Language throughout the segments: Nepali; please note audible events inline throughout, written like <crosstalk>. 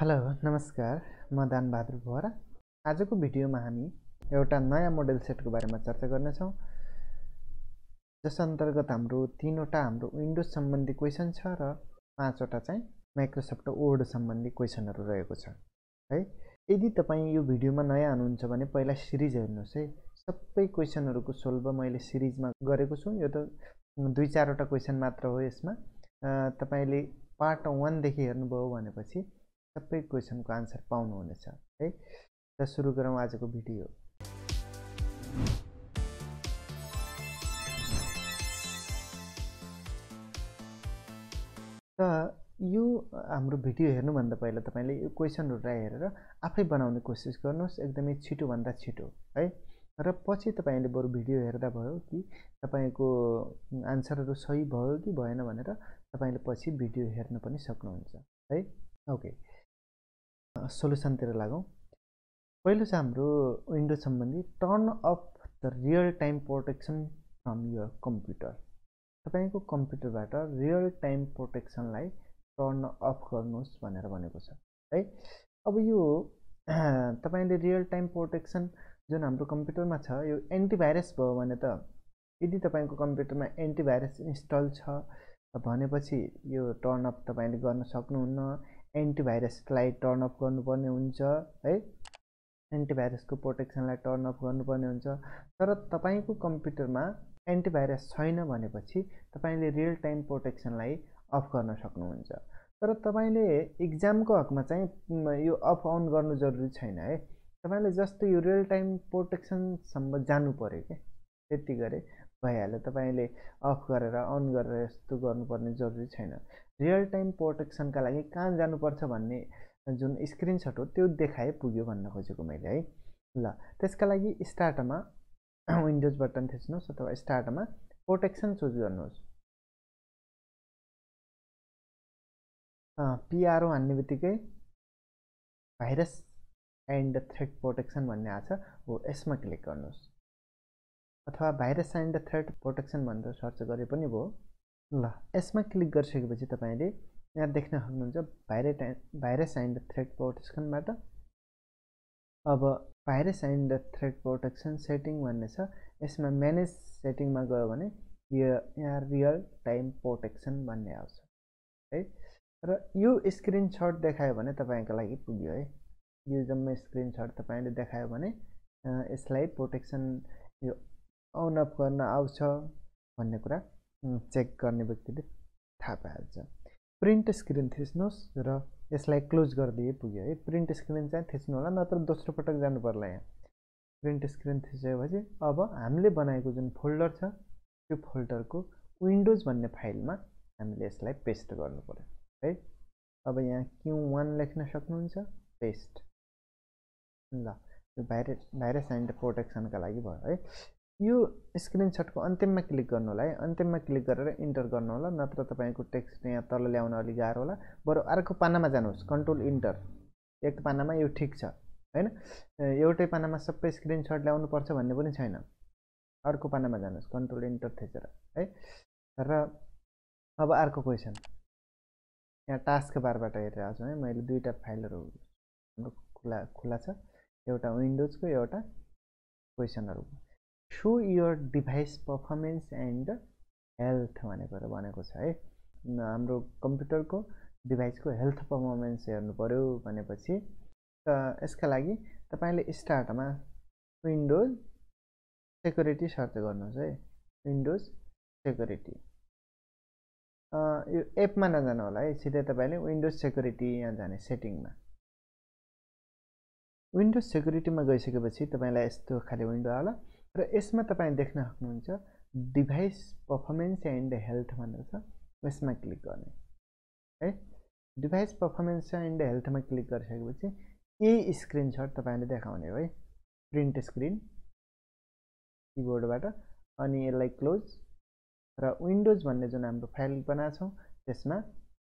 हेलो नमस्कार। म दानबहादुर बोहरा आजको भिडियोमा हामी एउटा नयाँ मोडेल सेटको बारेमा चर्चा गर्नेछौँ। जस अन्तर्गत हाम्रो तिनवटा हाम्रो विन्डोज सम्बन्धी क्वेसन छ र पाँचवटा चाहिँ माइक्रोसफ्ट वर्ड सम्बन्धी क्वेसनहरू रहेको छ। है यदि तपाईँ यो भिडियोमा नयाँ हुनुहुन्छ भने पहिला सिरिज हेर्नुहोस् है। सबै क्वेसनहरूको सोल्भ मैले सिरिजमा गरेको छु। यो त दुई चारवटा क्वेसन मात्र हो यसमा। तपाईँले पार्ट वानदेखि हेर्नुभयो भनेपछि सबै क्वेसनको आन्सर पाउनुहुनेछ है? र सुरु गरौँ आजको भिडियो। र यो हाम्रो भिडियो हेर्नुभन्दा पहिला तपाईँले यो क्वेसनहरू हेरेर आफै बनाउने कोसिस गर्नुहोस् एकदमै छिटोभन्दा छिटो है? र पछि तपाईँले बरु भिडियो हेर्दा भयो कि तपाईँको आन्सरहरू सही भयो कि भएन भनेर तपाईँले पछि भिडियो हेर्न पनि सक्नुहुन्छ है? ओके। सोल्युसनतिर लागौँ। पहिलो चाहिँ हाम्रो विन्डो सम्बन्धी turn off the real time protection from your computer तपाईँको कम्प्युटरबाट रियल टाइम प्रोटेक्सनलाई टर्न अफ गर्नुहोस् भनेर भनेको छ। है अब यो <clears throat> तपाईँले रियल टाइम प्रोटेक्सन जुन हाम्रो कम्प्युटरमा छ यो एन्टिभाइरस भयो भने त यदि तपाईँको कम्प्युटरमा एन्टिभाइरस इन्स्टल छ भनेपछि यो टर्न अफ तपाईँले गर्न सक्नुहुन्न। एन्टिभाइरसलाई टर्न अफ गर्नुपर्ने हुन्छ है? एन्टिभाइरसको प्रोटेक्सनलाई टर्न अफ गर्नुपर्ने हुन्छ। तर तपाईँको कम्प्युटरमा एन्टिभाइरस छैन भनेपछि तपाईँले रियल टाइम प्रोटेक्सनलाई अफ गर्न सक्नुहुन्छ। तर तपाईँले इक्जामको हकमा चाहिँ यो अफ अन गर्नु जरुरी छैन है? तपाईँले जस्तो यो रियल टाइम प्रोटेक्सनसम्म जानु पऱ्यो क्या? त्यति गरे। भइहाल्यो। तपाईँले अफ गरेर अन गरेर यस्तो गर्नुपर्ने जरुरी छैन। रियल टाइम प्रोटेक्सनका लागि कहाँ जानुपर्छ भन्ने जुन स्क्रिनसट हो त्यो देखाए पुग्यो भन्न खोजेको मैले है। ल त्यसका लागि स्टार्टमा <clears throat> विन्डोज बटन थिच्नुहोस् अथवा स्टार्टमा प्रोटेक्सन चुज गर्नुहोस्। पिआरओ हान्ने बित्तिकै भाइरस एन्ड थ्रेड प्रोटेक्सन भन्ने आएको छ हो यसमा क्लिक गर्नुहोस्। अथवा भाइरस एन्ड थ्रेड प्रोटेक्सन भनेर सर्च गरे पनि भयो। ल यसमा क्लिक गरिसकेपछि तपाईँले यहाँ देख्न सक्नुहुन्छ भाइरेट भाइरस एन्ड थ्रेड प्रोटेक्सनबाट अब virus and threat protection setting भन्ने छ यसमा म्यानेज सेटिङमा गयो भने यो यहाँ रियल टाइम प्रोटेक्सन भन्ने आउँछ है? र यो स्क्रिनसट देखायो भने तपाईँको लागि पुग्यो है? यो जम्मै स्क्रिनसट तपाईँले देखायो भने यसलाई प्रोटेक्सन यो अन अफ गर्न आउँछ भन्ने कुरा चेक गर्ने व्यक्तिले थाहा पाइहाल्छ। प्रिन्ट स्क्रिन थिच्नुहोस् र यसलाई क्लोज गरिदिए पुग्यो। है प्रिन्ट स्क्रिन चाहिँ थिच्नु होला नत्र दोस्रो पटक जानु पर्ला यहाँ। प्रिन्ट स्क्रिन थिचेपछि अब हामीले बनाएको जुन फोल्डर छ त्यो फोल्डरको विन्डोज भन्ने फाइलमा हामीले यसलाई पेस्ट गर्नु पऱ्यो है अब यहाँ क्यु वान लेख्न सक्नुहुन्छ पेस्ट। ल भाइरस भाइरस एन्ड प्रोटेक्सनका लागि भयो है। यो स्क्रिनसटको अन्तिममा क्लिक गर्नु होला है अन्तिममा क्लिक गरेर इन्टर गर्नु होला नत्र तपाईँको टेक्स्ट यहाँ तल ल्याउन अलिक गाह्रो होला। बरु अर्को पानामा जानुहोस् कन्ट्रोल इन्टर एक पानामा यो ठिक छ होइन? एउटै पानामा सबै स्क्रिनसट ल्याउनुपर्छ भन्ने पनि छैन। अर्को पानामा जानुहोस् कन्ट्रोल इन्टर थिचेर है? र अब अर्को क्वेसन यहाँ टास्क बारबाट हेरिरहेको छु है? मैले दुईवटा फाइलहरू हाम्रो खुला खुला छ। एउटा विन्डोजको एउटा क्वेसनहरूको so your device performance and health भनेर भनेको छ है। हाम्रो कम्प्युटरको डिभाइसको हेल्थ पर्फर्मेन्स हेर्नु पऱ्यो भनेपछि यसका लागि तपाईँले स्टार्टमा विन्डोज सेक्युरिटी सर्च गर्नुहोस् है। Windows security. यो एपमा नजानु होला है। सिधै तपाईँले विन्डोज सेक्युरिटी यहाँ जाने सेटिङमा। विन्डोज सेक्युरिटीमा गइसकेपछि तपाईँलाई यस्तो खाले विन्डो आला। र यसमा तपाईँ देख्न सक्नुहुन्छ डिभाइस पर्फर्मेन्स एन्ड हेल्थ भनेर छ यसमा क्लिक गर्ने। है? डिभाइस पर्फर्मेन्स एन्ड हेल्थमा क्लिक गरिसकेपछि यही स्क्रिनसट तपाईँले देखाउने हो है? प्रिन्ट स्क्रिन किबोर्डबाट अनि यसलाई क्लोज र विन्डोज भन्ने जुन हाम्रो फाइल बनाएको छौँ त्यसमा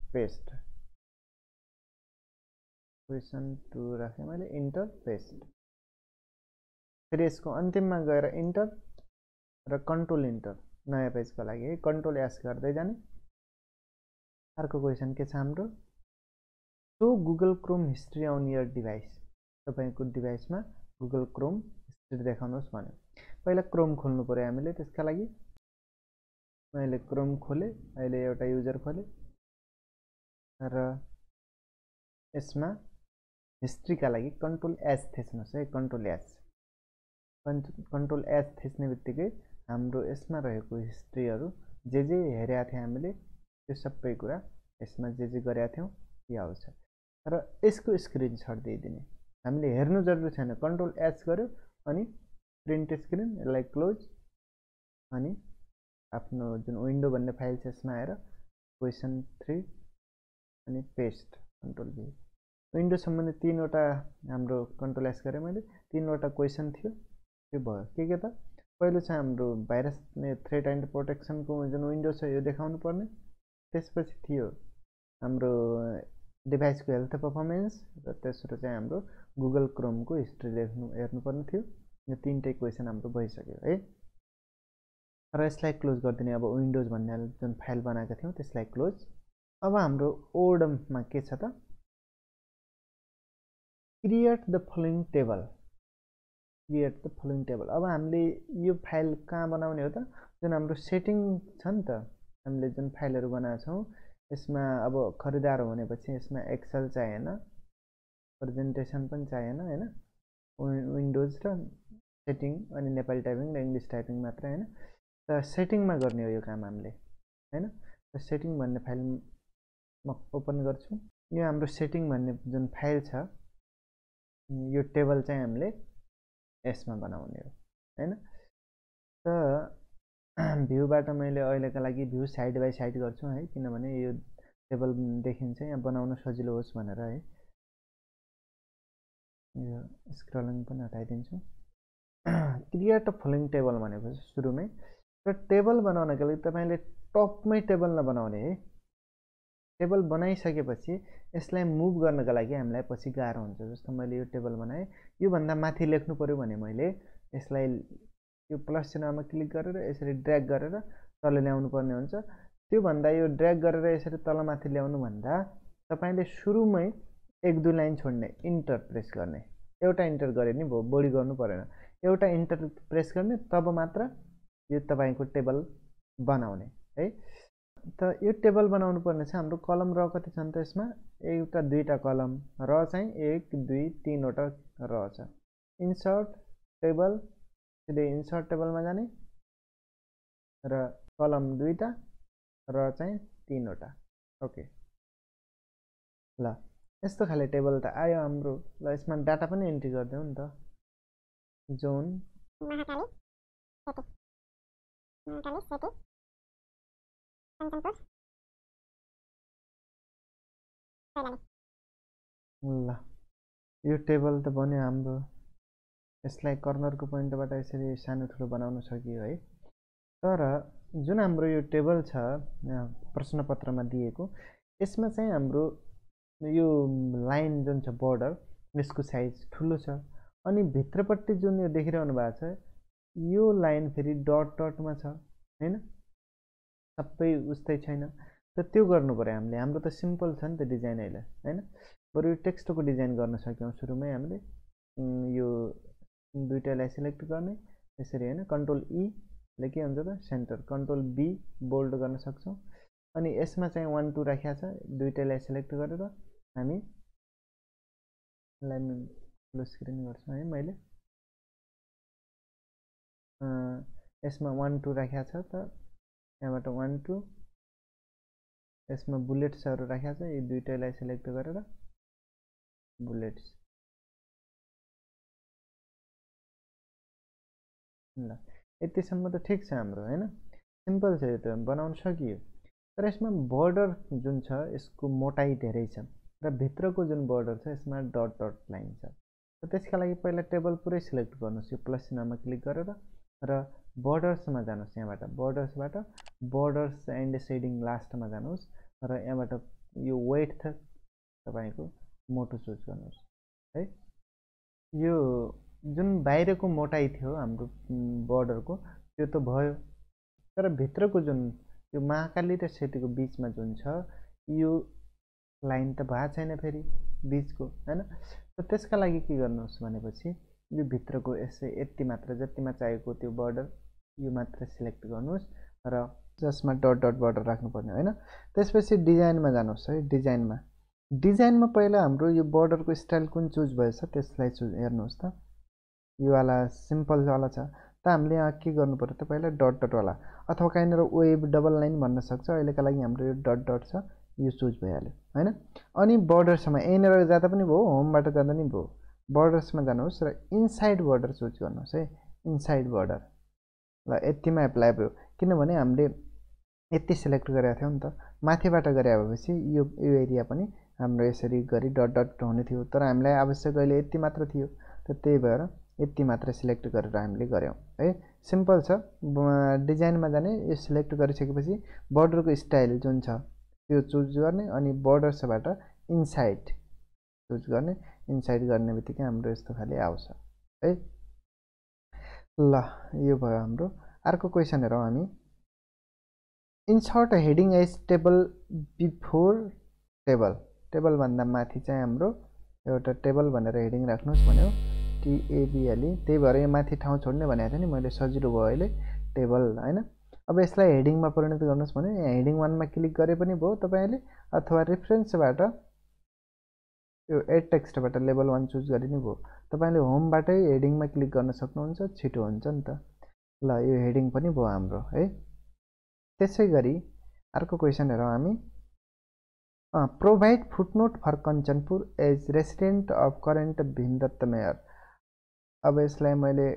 पेस्ट क्वेसन टू राखेँ मैले इन्टर पेस्ट फेरि यसको अन्तिममा गएर इन्टर र कन्ट्रोल इन्टर नयाँ पेजको लागि है। कन्ट्रोल एस गर्दै जाने। अर्को क्वेसन के छ हाम्रो? So Google Chrome history on your device तपाईँको डिभाइसमा गुगल क्रोम हिस्ट्री देखाउनुहोस् भन्यो। पहिला क्रोम खोल्नु पऱ्यो हामीले त्यसका लागि। मैले क्रोम खोलेँ अहिले एउटा युजर खोलेँ। र यसमा हिस्ट्रीका लागि कन्ट्रोल एच थिच्नुहोस् है कन्ट्रोल एच कन्ट्रोल एच थिच्ने बित्तिकै हाम्रो यसमा रहेको हिस्ट्रीहरू जे जे हेरेका थियौँ हामीले त्यो सबै कुरा यसमा जे जे गरेका थियौँ त्यो आउँछ। र यसको स्क्रिनसट दिइदिने। हामीले हेर्नु जरुरी छैन। कन्ट्रोल एच गऱ्यो अनि प्रिन्ट स्क्रिन यसलाई क्लोज अनि आफ्नो जुन विन्डो भन्ने फाइल छ यसमा आएर क्वेसन थ्री अनि पेस्ट कन्ट्रोल बी विन्डो सम्बन्धी तिनवटा हाम्रो कन्ट्रोल एस गरेँ मैले। तिनवटा क्वेसन थियो। त्यो भयो। के के त? पहिलो चाहिँ हाम्रो भाइरस थ्रेड एन्ड प्रोटेक्सनको जुन विन्डो छ यो देखाउनु पर्ने। त्यसपछि थियो हाम्रो डिभाइसको हेल्थ पर्फर्मेन्स र तेस्रो चाहिँ हाम्रो गुगल क्रोमको हिस्ट्री लेख्नु हेर्नुपर्ने थियो। यो तिनटै क्वेसन हाम्रो भइसक्यो है। र यसलाई क्लोज गरिदिने अब विन्डोज भन्ने जुन फाइल बनाएका थियौँ त्यसलाई क्लोज अब हाम्रो ओडममा के छ त? Create the following table create the following table अब हामीले यो फाइल कहाँ बनाउने हो त? जुन हाम्रो सेटिङ छ नि त हामीले जुन फाइलहरू बनाएको छौँ यसमा अब खरिदार भनेपछि यसमा एक्सेल चाहिएन प्रेजेन्टेसन पनि चाहिएन होइन? विन्डोज र सेटिङ अनि नेपाली टाइपिङ र इङ्ग्लिस टाइपिङ मात्र होइन? त सेटिङमा गर्ने हो यो काम हामीले होइन? सेटिङ भन्ने फाइल म ओपन गर्छु। यो हाम्रो सेटिङ भन्ने जुन फाइल छ यो टेबल चाहिँ हामीले यसमा बनाउने हो होइन? त <clears throat> भ्यूबाट मैले अहिलेको लागि भ्यू साइड बाई साइड गर्छु है किनभने यो टेबल देखिन्छ यहाँ बनाउन सजिलो होस् भनेर है। यो स्क्रलिङ पनि हटाइदिन्छु। क्रिएट फलोइङ टेबल भनेपछि सुरुमै। र टेबल बनाउनको लागि तपाईँले टपमै टेबल नबनाउने है। टेबल बनाइसकेपछि यसलाई मुभ गर्नको लागि हामीलाई पछि गाह्रो हुन्छ। जस्तो मैले यो टेबल बनाएँ योभन्दा माथि लेख्नु पऱ्यो भने मैले यसलाई यो प्लस चिह्नमा क्लिक गरेर यसरी ड्र्याग गरेर तल ल्याउनु पर्ने हुन्छ। त्योभन्दा यो ड्र्याग गरेर यसरी तलमाथि ल्याउनुभन्दा तपाईँले सुरुमै एक दुई लाइन छोड्ने इन्टर प्रेस गर्ने। एउटा इन्टर गरे नि भयो बढी गर्नु परेन। एउटा इन्टर प्रेस गर्ने तब मात्र यो तपाईँको टेबल बनाउने है? त यो टेबल बनाउनु पर्ने छ हाम्रो कलम र कति छन् त यसमा? एउटा दुईवटा कलम। र चाहिँ एक दुई तिनवटा र छ। इन्सर्ट टेबल सिधै इन्सर्ट टेबलमा जाने। र कलम दुईवटा र चाहिँ तिनवटा। ओके ल यस्तो खाले टेबल त आयो हाम्रो। ल यसमा डाटा पनि एन्ट्री गरिदेऊ नि त। जोन ल यो टेबल त बन्यो हाम्रो यसलाई कर्नरको पोइन्टबाट यसरी सानो ठुलो बनाउन सकियो है तर जुन हाम्रो यो टेबल छ प्रश्नपत्रमा दिएको यसमा चाहिँ हाम्रो यो लाइन जुन छ बोर्डर यसको साइज ठुलो छ अनि भित्रपट्टि जुन यो देखिरहनु भएको छ यो लाइन फेरि डट डटमा छ होइन सबै उस्तै छैन। त त्यो गर्नु पऱ्यो हामीले। हाम्रो त सिम्पल छ नि त डिजाइन अहिले होइन? बरु यो टेक्स्टको डिजाइन गर्न सक्यौँ सुरुमै हामीले। यो दुइटालाई सिलेक्ट गर्ने यसरी होइन? कन्ट्रोल ईले के हुन्छ त? सेन्टर। कन्ट्रोल बी बोल्ड गर्न सक्छौँ। अनि यसमा चाहिँ वान टू राखेको छ। दुइटैलाई सिलेक्ट गरेर हामी ठुलो स्क्रिन गर्छु है मैले। यसमा वान टू राखेको छ त यहाँबाट वान टू यसमा बुलेट्सहरू राखेको छ यी दुइटैलाई सिलेक्ट गरेर बुलेट्स ल यतिसम्म त ठिक छ हाम्रो होइन? सिम्पल छ यो त बनाउन सकियो। तर यसमा बोर्डर जुन छ यसको मोटाइ धेरै छ। र भित्रको जुन बोर्डर छ यसमा डट डट लाइन छ। त्यसका लागि पहिला टेबल पुरै सिलेक्ट गर्नुहोस् यो प्लस चिन्हमा क्लिक गरेर। र बोर्डर्समा जानुहोस् यहाँबाट। बोर्डर्सबाट बोर्डर्स एन्ड सेडिङ लास्टमा जानुहोस् र यहाँबाट यो वेट तपाईँको मोटो चुज गर्नुहोस् है। यो जुन बाहिरको मोटाइ थियो हाम्रो बोर्डरको त्यो त भयो। तर भित्रको जुन यो महाकाली र सेतीको बिचमा जुन छ यो लाइन त भएको छैन फेरि बिचको होइन त्यसका लागि के गर्नुहोस् भनेपछि यो भित्रको यसै यति मात्र जतिमा चाहिएको त्यो बर्डर यो मात्र सिलेक्ट गर्नुहोस् र जसमा डट डट बर्डर राख्नुपर्ने होइन? त्यसपछि डिजाइनमा जानुहोस् है डिजाइनमा डिजाइनमा पहिला हाम्रो यो बर्डरको स्टाइल कुन चुज भएछ त्यसलाई चुज हेर्नुहोस् त। योवाला सिम्पलवाला छ। त हामीले यहाँ के गर्नु पऱ्यो त पहिला डट डटवाला अथवा कहीँनिर वेब डबल लाइन भन्न सक्छ अहिलेका लागि हाम्रो यो डट डट छ यो चुज भइहाल्यो होइन? अनि बर्डर्समा यहीँनिर जाँदा पनि भयो होमबाट जाँदा पनि भयो। बर्डर्समा जानुहोस् र इनसाइड बर्डर चुज गर्नुहोस् है। इनसाइड बर्डर ल यतिमा एप्लाई भयो। किनभने हामीले यति सिलेक्ट गरेका थियौँ नि त। माथिबाट गरे भएपछि यो यो एरिया पनि हाम्रो यसरी गरी डट डट हुने थियो। तर हामीलाई आवश्यक अहिले यति मात्र थियो। त त्यही भएर यति मात्र सिलेक्ट गरेर हामीले गऱ्यौँ है। सिम्पल छ। डिजाइनमा जाने यो सिलेक्ट गरिसकेपछि बर्डरको स्टाइल जुन छ त्यो चुज गर्ने अनि बर्डर्सबाट इनसाइड चुज गर्ने। इनसाइड गर्ने बित्तिकै हाम्रो यस्तो खाले आउँछ है? ल यो भयो हाम्रो अर्को क्वेसन हेरौँ हामी। Insert heading as table before table टेबलभन्दा माथि चाहिँ हाम्रो एउटा टेबल भनेर हेडिङ राख्नुहोस् भन्यो। टिएबिएलई त्यही भएर यो माथि ठाउँ छोड्ने भनेको थिएँ नि मैले सजिलो भयो अहिले टेबल होइन? अब यसलाई हेडिङमा परिणत गर्नुहोस् भने यहाँ हेडिङ वानमा क्लिक गरे पनि भयो तपाईँले अथवा रिफरेन्सबाट यो एड टेक्स्टबाट लेभल वान चुज गरे नि भयो। तपाईँले होमबाटै हेडिङमा क्लिक गर्न सक्नुहुन्छ छिटो हुन्छ नि त। ल यो हेडिङ पनि भयो हाम्रो है। त्यसै गरी अर्को क्वेसन हेरौँ हामी। Provide footnote for Kanchanpur as resident of current Bhimdatt mayor अब यसलाई मैले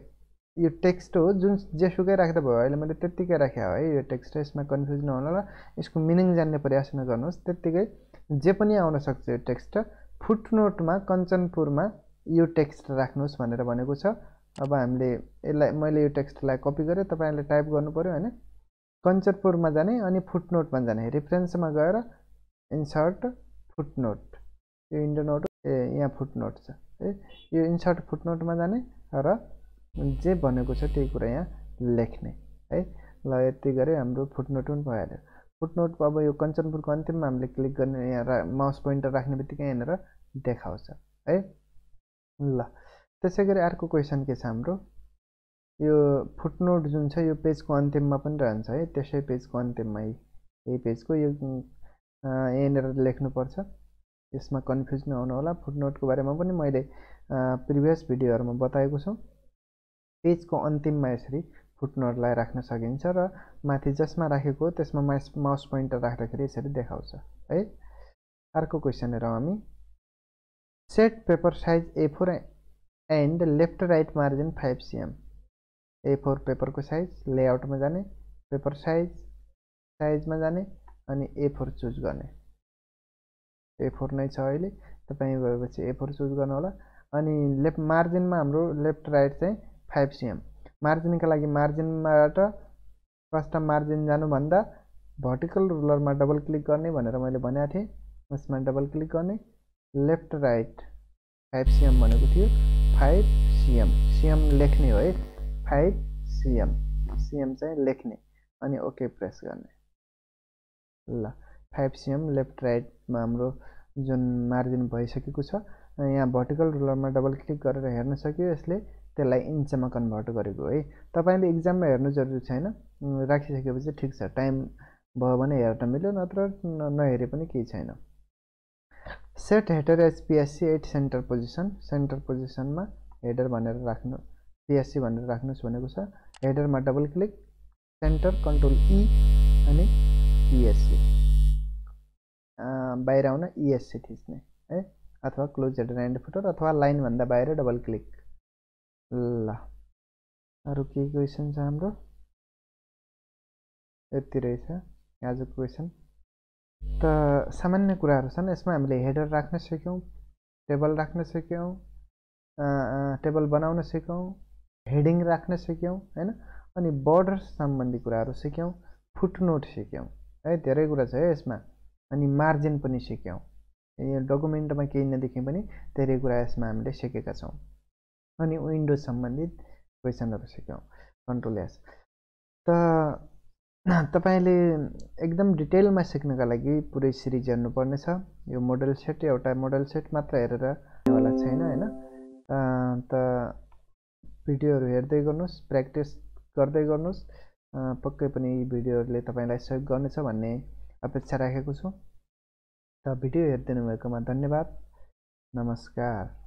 यो टेक्स्ट हो जुन जेसुकै राख्दा भयो अहिले मैले त्यत्तिकै राखेँ है यो टेक्स्ट यसमा कन्फ्युज नहुनु होला यसको मिनिङ जान्ने प्रयास नगर्नुहोस् त्यत्तिकै जे पनि आउन सक्छ यो टेक्स्ट फुटनोटमा कञ्चनपुरमा यो टेक्स्ट राख्नुहोस् भनेर भनेको छ। अब हामीले यसलाई मैले यो टेक्स्टलाई कपी गरेँ तपाईँहरूले टाइप गर्नु पऱ्यो होइन? कञ्चनपुरमा जाने अनि फुटनोटमा जाने। रेफरेन्समा गएर इन्सर्ट फुटनोट। यो इन्डो नोट ए यहाँ फुटनोट छ। है यो इन्सर्ट फुटनोटमा जाने र जे भनेको छ त्यही कुरा यहाँ लेख्ने। है ल यति गरे हाम्रो फुटनोट पनि भइहाल्यो। फुटनोट अब यो कञ्चनपुरको अन्तिममा हामीले क्लिक गर्ने यहाँ माउस पोइन्टर राख्ने बित्तिकै यहाँनिर देखाउँछ है? ल त्यसै गरी अर्को क्वेसन के छ हाम्रो? यो फुटनोट जुन छ यो पेजको अन्तिममा पनि रहन्छ है? त्यसै पेजको अन्तिममा यही पेजको यो यहाँनिर लेख्नुपर्छ। यसमा कन्फ्युज नहुनु होला। फुटनोटको बारेमा पनि मैले प्रिभियस भिडियोहरूमा बताएको छु। पेजको अन्तिममा यसरी फुटनोटलाई राख्न सकिन्छ र माथि जसमा राखेको त्यसमा माइस माउस पोइन्टर राख्दाखेरि यसरी देखाउँछ। है? अर्को क्वेसन हेरौँ हामी। Set paper size A four and left right margin five cm A four पेपरको size लेआउटमा जाने पेपर साइज साइजमा जाने अनि ए फोर चुज गर्ने। ए फोर नै छ अहिले। तपाईँ भएपछि ए फोर चुज गर्नु होला। अनि लेफ्ट मार्जिनमा हाम्रो लेफ्ट राइट चाहिँ फाइभ सिएम मार्जिनका लागि मार्जिनबाट कस्टम मार्जिन जानुभन्दा भर्टिकल रुलरमा डबल क्लिक गर्ने भनेर मैले भनेको थिएँ। यसमा डबल क्लिक गर्ने। लेफ्ट राइट फाइभ सिएम भनेको थियो। Five CM. सिएम लेख्ने हो है। Five CM. सिएम चाहिँ लेख्ने अनि ओके प्रेस गर्ने। ल फाइभ सिएम लेफ्ट राइटमा हाम्रो जुन मार्जिन भइसकेको छ यहाँ भर्टिकल रुलरमा डबल क्लिक गरेर हेर्न सक्यो। यसले त्यसलाई इन्चमा कन्भर्ट गरेको है। तपाईँले इक्जाममा हेर्नु जरुरी छैन। राखिसकेपछि ठिक छ। टाइम भयो भने हेर्न मिल्यो नत्र नहेरे पनि केही छैन। Set header H PSC at center position. Center पोजिसनमा हेडर भनेर राख्नु पिएससी भनेर राख्नुहोस् भनेको छ। हेडरमा double click center control E अनि पिएससी। बाहिर आउन इएससी थिच्ने है? अथवा क्लोज हेडर एन्ड फुटर अथवा लाइनभन्दा बाहिर डबल क्लिक। ल अरू के क्वेसन छ हाम्रो? यति रहेछ आजको क्वेसन त सामान्य कुराहरू छन्। यसमा हामीले हेडर राख्न सक्यौँ टेबल राख्न सक्यौँ टेबल बनाउन सक्यौँ हेडिङ राख्न सक्यौँ होइन? अनि बर्डर सम्बन्धी कुराहरू सिक्यौँ फुटनोट सिक्यौँ है? धेरै कुरा छ है यसमा। अनि मार्जिन पनि सिक्यौँ। डकुमेन्टमा केही नदेखे पनि धेरै कुरा यसमा हामीले सिकेका छौँ। अनि विन्डोज सम्बन्धित क्वेसनहरू सिक्यौँ कन्ट्रोल एस। त तपाईँले एकदम डिटेलमा सिक्नका लागि पुरै सिरिज हेर्नुपर्नेछ। यो मोडल सेट एउटा मोडल सेट मात्र हेरेर वाला छैन होइन? त भिडियोहरू हेर्दै गर्नुहोस् प्र्याक्टिस गर्दै गर्नुहोस्। पक्कै पनि यी भिडियोहरूले तपाईँलाई सहयोग गर्नेछ भन्ने अपेक्षा राखेको छु। त भिडियो हेरिदिनु भएकोमा धन्यवाद। नमस्कार।